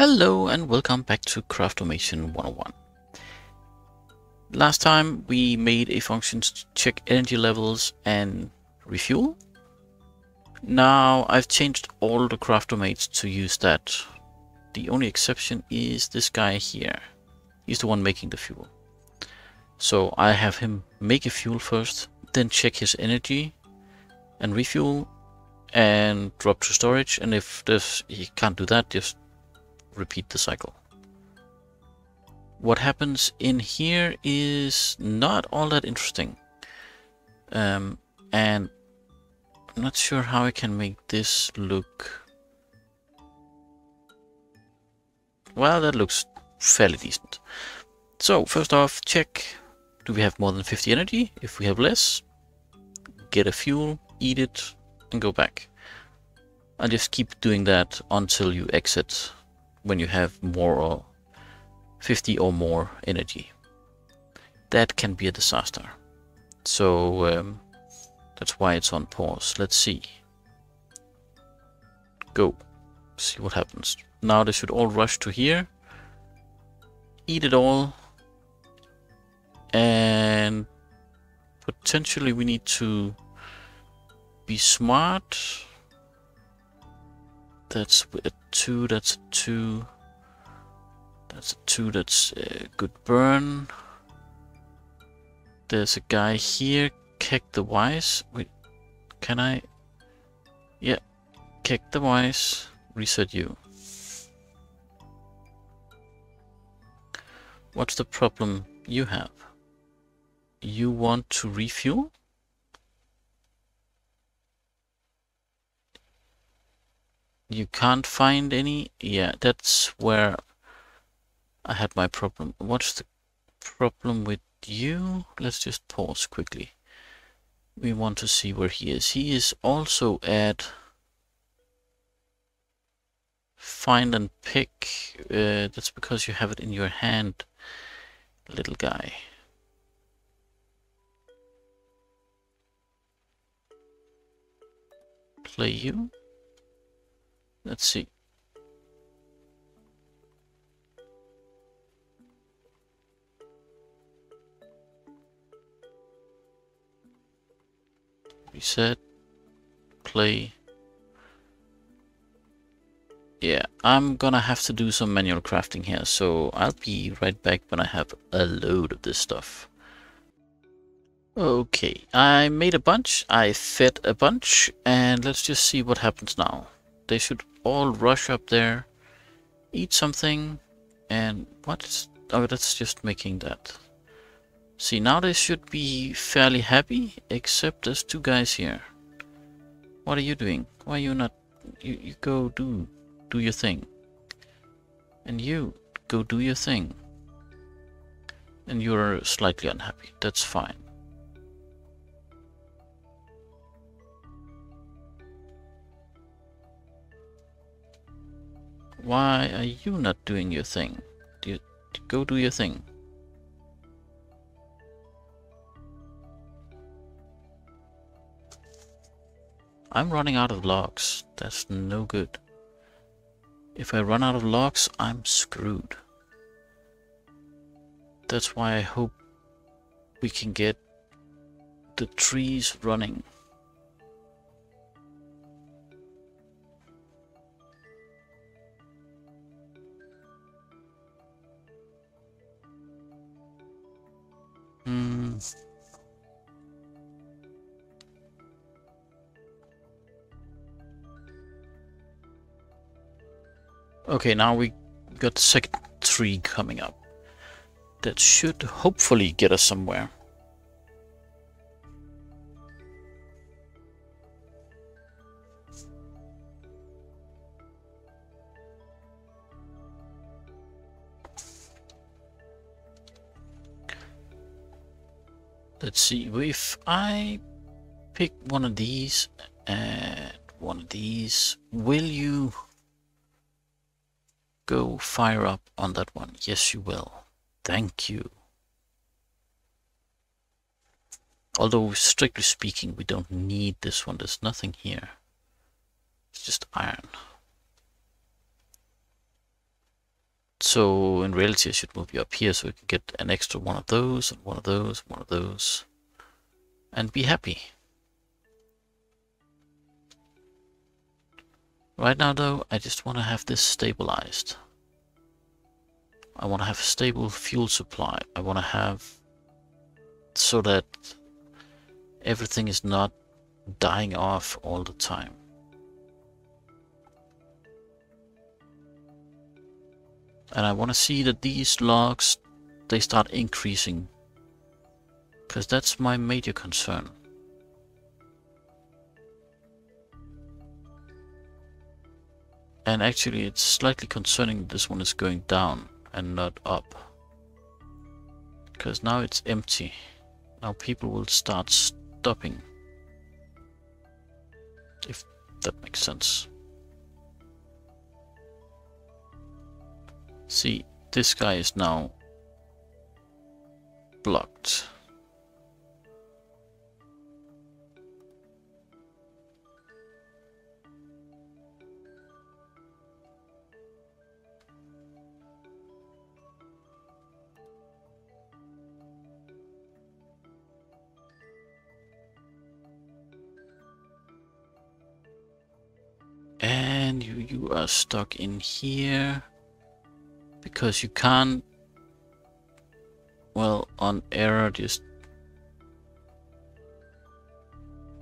Hello and welcome back to Craftomation 101. Last time we made a function to check energy levels and refuel. Now I've changed all the Craftomates to use that. The only exception is this guy here. He's the one making the fuel. So I have him make a fuel first, then check his energy and refuel and drop to storage and if this, he can't do that just repeat the cycle. What happens in here is not all that interesting. Um, and I'm not sure how I can make this look... Well, that looks fairly decent. So, first off, check do we have more than 50 energy? If we have less, get a fuel, eat it, and go back. And just keep doing that until you exit when you have more or 50 or more energy. That can be a disaster. So um, that's why it's on pause. Let's see. Go. See what happens. Now they should all rush to here. Eat it all. And potentially we need to be smart that's a 2, that's a 2. That's a 2, that's a good burn. There's a guy here, kick the Wise. Wait, can I? Yeah, kick the Wise, reset you. What's the problem you have? You want to refuel? You can't find any? Yeah, that's where I had my problem. What's the problem with you? Let's just pause quickly. We want to see where he is. He is also at find and pick. Uh, that's because you have it in your hand, little guy. Play you. Let's see. Reset. Play. Yeah, I'm gonna have to do some manual crafting here, so I'll be right back when I have a load of this stuff. Okay, I made a bunch, I fed a bunch, and let's just see what happens now. They should all rush up there, eat something, and what? Oh, that's just making that. See, now they should be fairly happy, except there's two guys here. What are you doing? Why are you not... You, you go do... Do your thing. And you, go do your thing. And you're slightly unhappy. That's fine. Why are you not doing your thing? Do go do your thing. I'm running out of logs. That's no good. If I run out of logs, I'm screwed. That's why I hope we can get the trees running. Okay, now we got the second tree coming up. That should hopefully get us somewhere. Let's see, if I pick one of these and one of these, will you go fire up on that one? Yes, you will. Thank you. Although, strictly speaking, we don't need this one. There's nothing here. It's just iron. So in reality, I should move you up here so we can get an extra one of those, and one of those, one of those, and be happy. Right now though, I just want to have this stabilized. I want to have a stable fuel supply. I want to have so that everything is not dying off all the time. And I want to see that these logs, they start increasing. Because that's my major concern. And actually it's slightly concerning this one is going down and not up. Because now it's empty. Now people will start stopping. If that makes sense. See, this guy is now blocked. And you, you are stuck in here. Because you can't... Well, on error, just...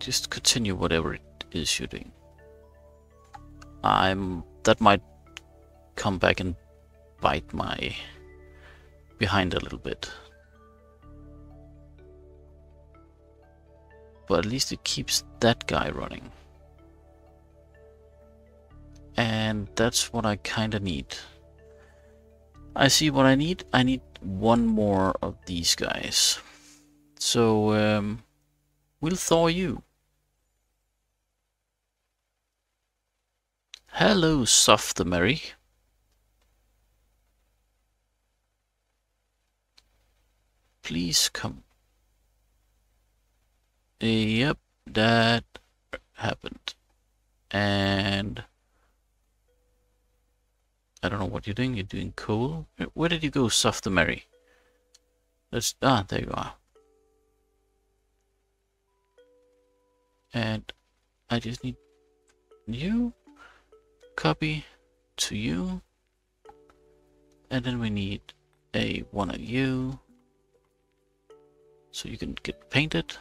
Just continue whatever it is you're doing. I'm... That might come back and bite my behind a little bit. But at least it keeps that guy running. And that's what I kinda need. I see what I need. I need one more of these guys. So, um, we'll thaw you. Hello, Soft the Mary. Please come. Yep, that happened. And I don't know what you're doing. You're doing cool. Where did you go, Softer Mary? Let's... Ah, there you are. And I just need you. Copy to you. And then we need a one of you. So you can get painted.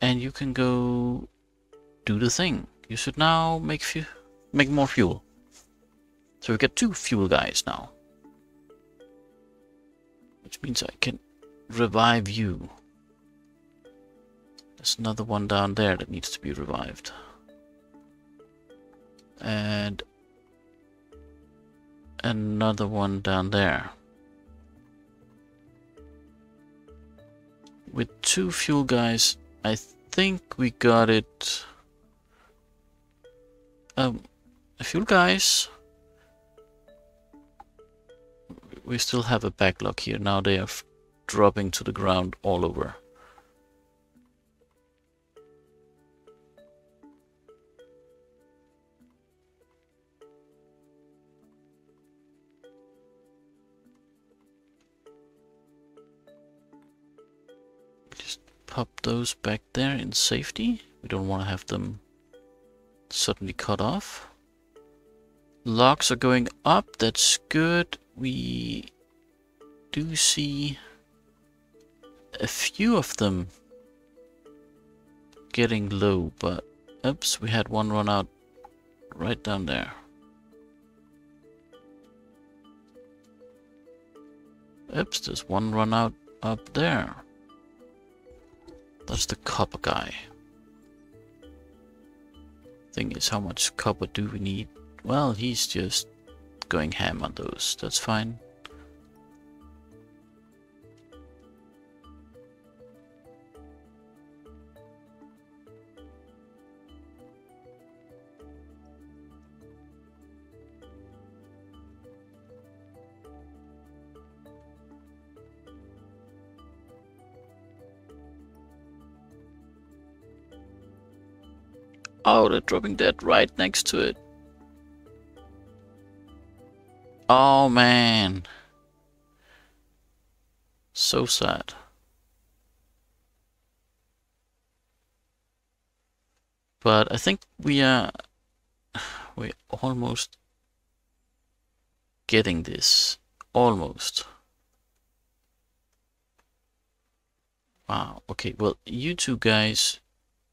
And you can go do the thing. You should now make make more fuel. So we get two fuel guys now. Which means I can revive you. There's another one down there that needs to be revived. And another one down there. With two fuel guys, I think we got it. Um, fuel guys we still have a backlog here. Now they are dropping to the ground all over. Just pop those back there in safety. We don't want to have them suddenly cut off. Logs are going up, that's good we do see a few of them getting low, but oops, we had one run out right down there. Oops, there's one run out up there. That's the copper guy. Thing is, how much copper do we need? Well, he's just going ham on those. That's fine. Oh, they're dropping that right next to it. Oh man. So sad. But I think we are uh, we're almost getting this. Almost. Wow, okay, well, you two guys,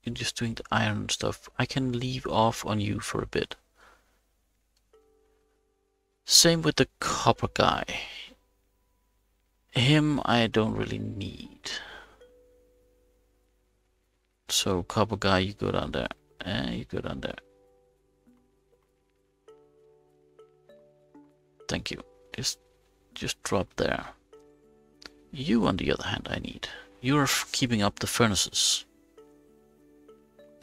you're just doing the iron stuff. I can leave off on you for a bit. Same with the copper guy. Him I don't really need. So copper guy, you go down there. And eh, you go down there. Thank you. Just, just drop there. You, on the other hand, I need. You're keeping up the furnaces.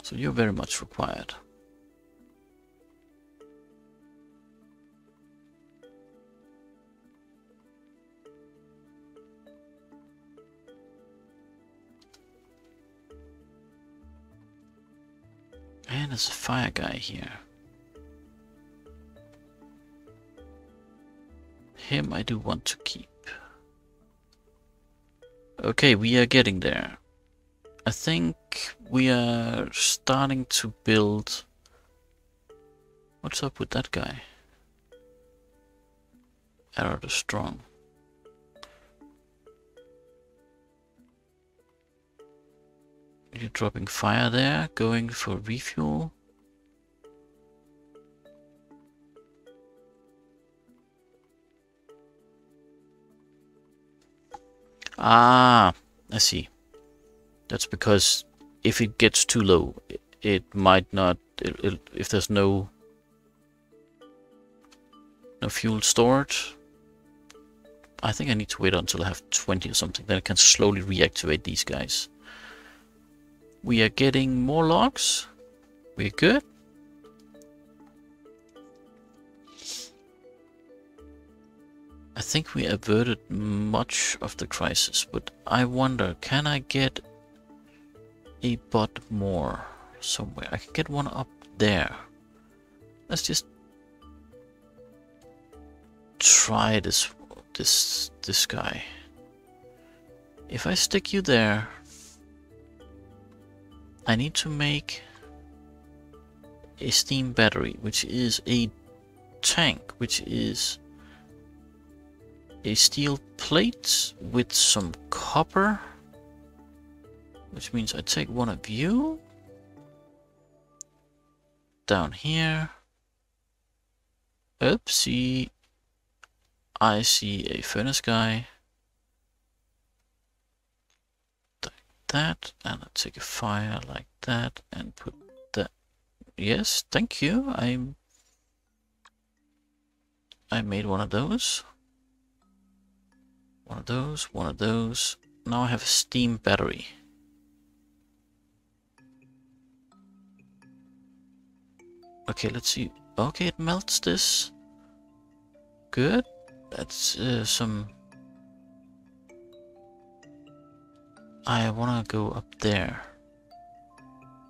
So you're very much required. There's a fire guy here. Him I do want to keep. Okay, we are getting there. I think we are starting to build... What's up with that guy? Arrow the Strong. You're dropping fire there, going for refuel. Ah, I see. That's because if it gets too low, it, it might not. It, it, if there's no no fuel stored, I think I need to wait until I have 20 or something. Then I can slowly reactivate these guys. We are getting more logs. We're good. I think we averted much of the crisis, but I wonder, can I get a bot more somewhere? I can get one up there. Let's just try this this this guy. If I stick you there, I need to make a steam battery, which is a tank, which is a steel plate with some copper. Which means I take one of you. Down here. Oopsie. I see a furnace guy. Like that. And I take a fire like that and put that. Yes, thank you. I I made one of those. One of those, one of those. Now I have a steam battery. Okay, let's see. Okay, it melts this. Good. That's uh, some... I wanna go up there.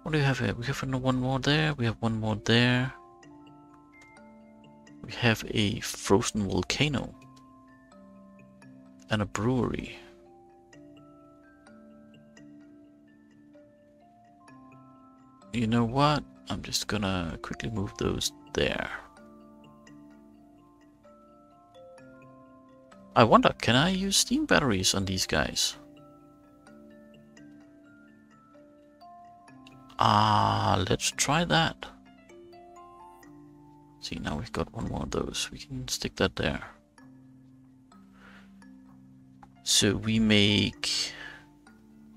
What do we have here? We have one more there. We have one more there. We have a frozen volcano and a brewery. You know what? I'm just gonna quickly move those there. I wonder, can I use steam batteries on these guys? Ah, uh, let's try that. See, now we've got one more of those. We can stick that there. So we make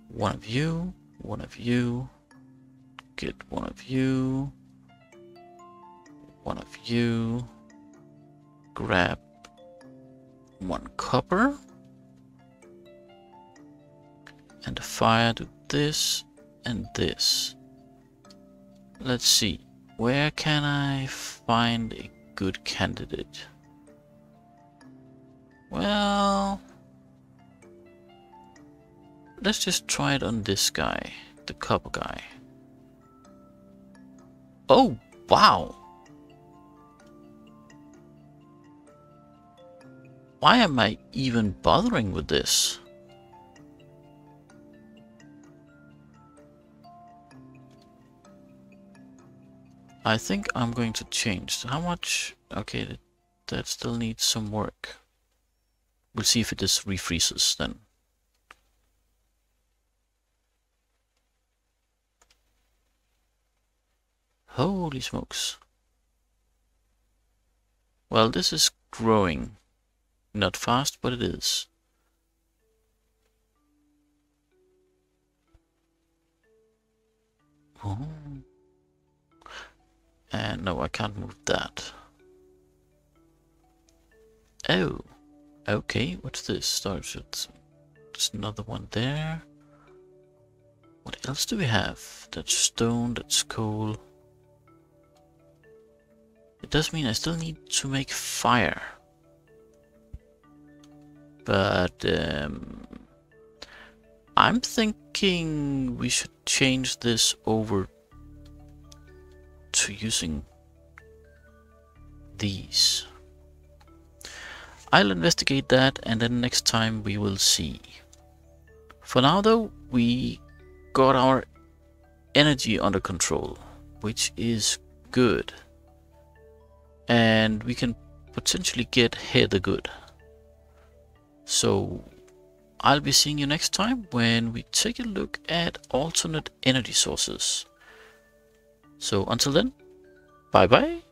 one of you, one of you, get one of you, one of you, grab one copper, and the fire to this and this. Let's see, where can I find a good candidate? Well, let's just try it on this guy, the copper guy. Oh, wow! Why am I even bothering with this? I think I'm going to change. How much? Okay, that, that still needs some work. We'll see if it just refreezes then. Holy smokes. Well, this is growing. Not fast, but it is. Oh. And no, I can't move that. Oh. Okay, what's this? Starship. There's another one there. What else do we have? That's stone, that's coal. It does mean I still need to make fire. But um, I'm thinking we should change this over to using these. I'll investigate that and then next time we will see. For now though, we got our energy under control, which is good. And we can potentially get Heather good. So I'll be seeing you next time when we take a look at alternate energy sources. So until then, bye bye.